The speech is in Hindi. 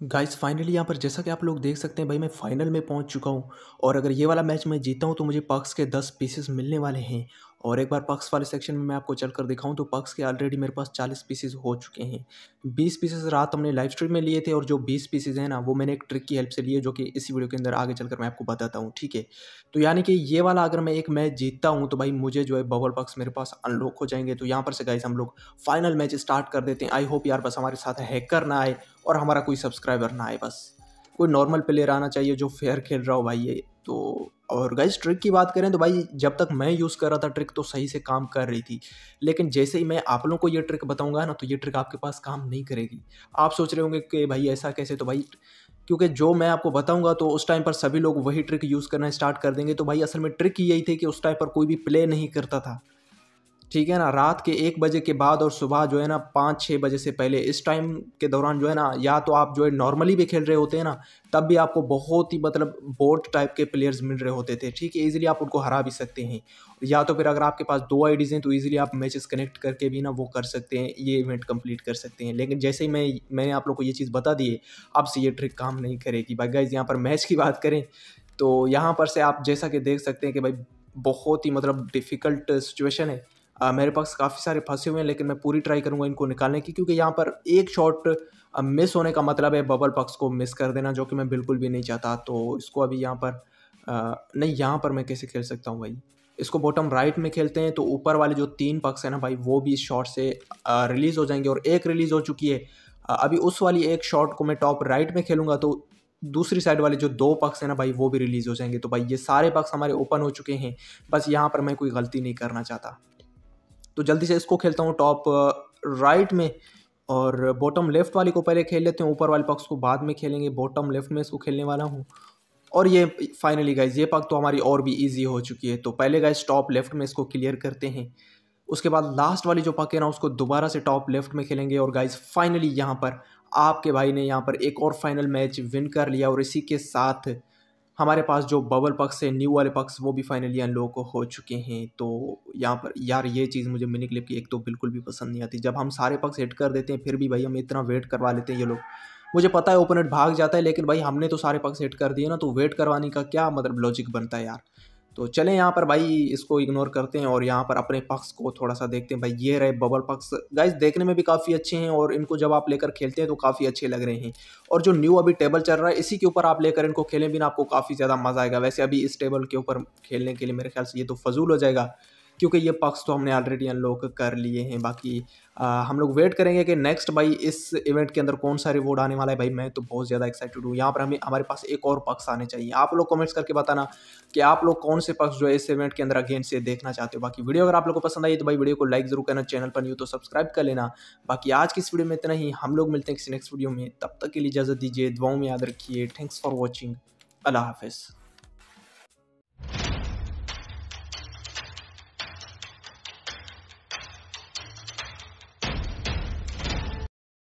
गाइस फाइनली यहाँ पर जैसा कि आप लोग देख सकते हैं, भाई मैं फाइनल में पहुँच चुका हूँ। और अगर ये वाला मैच मैं जीता हूँ तो मुझे पक्स के दस पीसेस मिलने वाले हैं। और एक बार पक्स वाले सेक्शन में मैं आपको चल कर दिखाऊँ तो पक्स के ऑलरेडी मेरे पास चालीस पीसेज हो चुके हैं। बीस पीसेस रात हमने लाइव स्ट्रीम में लिए थे और जो बीस पीसेज हैं ना, वो मैंने एक ट्रिक की हेल्प से लिए जो कि इसी वीडियो के अंदर आगे चलकर मैं आपको बताता हूँ, ठीक है? तो यानी कि ये वाला अगर मैं एक मैच जीतता हूँ तो भाई मुझे जो है बबल पक्स मेरे पास अनलॉक हो जाएँगे। तो यहाँ पर से गाइस हम लोग फाइनल मैच स्टार्ट कर देते हैं। आई होप यार बस हमारे साथ हैकर ना आए और हमारा कोई सब्सक्राइबर ना आए बस। कोई नॉर्मल प्लेयर आना चाहिए जो फेयर खेल रहा हो भाई ये। तो और गाइस ट्रिक की बात करें तो भाई, जब तक मैं यूज़ कर रहा था ट्रिक तो सही से काम कर रही थी। लेकिन जैसे ही मैं आप लोगों को ये ट्रिक बताऊँगा ना तो ये ट्रिक आपके पास काम नहीं करेगी। आप सोच रहे होंगे कि भाई ऐसा कैसे? तो भाई, क्योंकि जो मैं आपको बताऊँगा तो उस टाइम पर सभी लोग वही ट्रिक यूज़ करना स्टार्ट कर देंगे। तो भाई, असल में ट्रिक यही थी कि उस टाइम पर कोई भी प्ले नहीं करता था। ठीक है ना, रात के एक बजे के बाद और सुबह जो है ना पाँच छः बजे से पहले, इस टाइम के दौरान जो है ना, या तो आप जो है नॉर्मली भी खेल रहे होते हैं ना, तब भी आपको बहुत ही मतलब बोर्ड टाइप के प्लेयर्स मिल रहे होते थे, ठीक है ईजिली आप उनको हरा भी सकते हैं। या तो फिर अगर आपके पास दो आईडीज़ हैं तो ईजिली आप मैचेस कनेक्ट करके भी ना वो कर सकते हैं, ये इवेंट कंप्लीट कर सकते हैं। लेकिन जैसे ही मैं, मैंने आप लोग को ये चीज़ बता दी है, अब से ये ट्रिक काम नहीं करेगी। भाई गाइज़ यहाँ पर मैच की बात करें तो यहाँ पर से आप जैसा कि देख सकते हैं कि भाई बहुत ही मतलब डिफ़िकल्ट सिचुएशन है। मेरे पास काफ़ी सारे फंसे हुए हैं लेकिन मैं पूरी ट्राई करूँगा इनको निकालने की क्योंकि यहाँ पर एक शॉट मिस होने का मतलब है बबल पक्स को मिस कर देना जो कि मैं बिल्कुल भी नहीं चाहता। तो इसको अभी यहाँ पर आ, नहीं यहाँ पर मैं कैसे खेल सकता हूँ भाई? इसको बॉटम राइट में खेलते हैं तो ऊपर वाले जो तीन पक्स हैं ना भाई वो भी इस शॉट से रिलीज़ हो जाएँगे और एक रिलीज़ हो चुकी है। अभी उस वाली एक शॉट को मैं टॉप राइट में खेलूँगा तो दूसरी साइड वाले जो दो पक्स हैं ना भाई वो भी रिलीज़ हो जाएँगे। तो भाई ये सारे पक्स हमारे ओपन हो चुके हैं बस यहाँ पर मैं कोई गलती नहीं करना चाहता। तो जल्दी से इसको खेलता हूँ टॉप राइट में और बॉटम लेफ़्ट वाली को पहले खेल लेते हैं। ऊपर वाले पक्ष को बाद में खेलेंगे। बॉटम लेफ़्ट में इसको खेलने वाला हूँ। और ये फाइनली गाइज़ ये पक तो हमारी और भी इजी हो चुकी है। तो पहले गाइज़ टॉप लेफ़्ट में इसको क्लियर करते हैं। उसके बाद लास्ट वाली जो पक है ना, उसको दोबारा से टॉप लेफ़्ट में खेलेंगे। और गाइज़ फाइनली यहाँ पर आपके भाई ने यहाँ पर एक और फाइनल मैच विन कर लिया और इसी के साथ हमारे पास जो बबल पक्स है न्यू वाले पक्स वो भी फाइनली अनलॉक हो चुके हैं। तो यहाँ पर यार ये चीज़ मुझे मिनी क्लिप की एक तो बिल्कुल भी पसंद नहीं आती। जब हम सारे पक्स हिट कर देते हैं, फिर भी भाई हम इतना वेट करवा लेते हैं ये लोग। मुझे पता है ओपोनेंट भाग जाता है, लेकिन भाई हमने तो सारे पक्स हिट कर दिए ना तो वेट करवाने का क्या मतलब लॉजिक बनता है यार? तो चलें यहाँ पर भाई, इसको इग्नोर करते हैं और यहाँ पर अपने पक्ष को थोड़ा सा देखते हैं। भाई, ये रहे बबल पक्ष। गाइज़ देखने में भी काफ़ी अच्छे हैं और इनको जब आप लेकर खेलते हैं तो काफ़ी अच्छे लग रहे हैं। और जो न्यू अभी टेबल चल रहा है, इसी के ऊपर आप लेकर इनको खेलें भी ना आपको काफ़ी ज़्यादा मज़ा आएगा। वैसे अभी इस टेबल के ऊपर खेलने के लिए मेरे ख्याल से ये तो फजूल हो जाएगा। क्योंकि ये पक्ष तो हमने ऑलरेडी अनलॉक कर लिए हैं। बाकी आ, हम लोग वेट करेंगे कि नेक्स्ट भाई इस इवेंट के अंदर कौन सा रिवॉर्ड आने वाला है। भाई मैं तो बहुत ज़्यादा एक्साइटेड हूँ। यहाँ पर हमें हमारे पास एक और पक्ष आने चाहिए। आप लोग कमेंट्स करके बताना कि आप लोग कौन से पक्ष जो है इस इवेंट के अंदर अगेन से देखना चाहते हो। बाकी वीडियो अगर आप लोग को पसंद आई तो भाई वीडियो को लाइक ज़रूर करना। चैनल पर नहीं हो तो सब्सक्राइब कर लेना। बाकी आज की इस वीडियो में इतना ही। हम लोग मिलते हैं किसी नेक्स्ट वीडियो में। तब तक के लिए इजाज़त दीजिए। दुआओं में याद रखिए। थैंक्स फॉर वॉचिंग अल्लाह हाफिज़।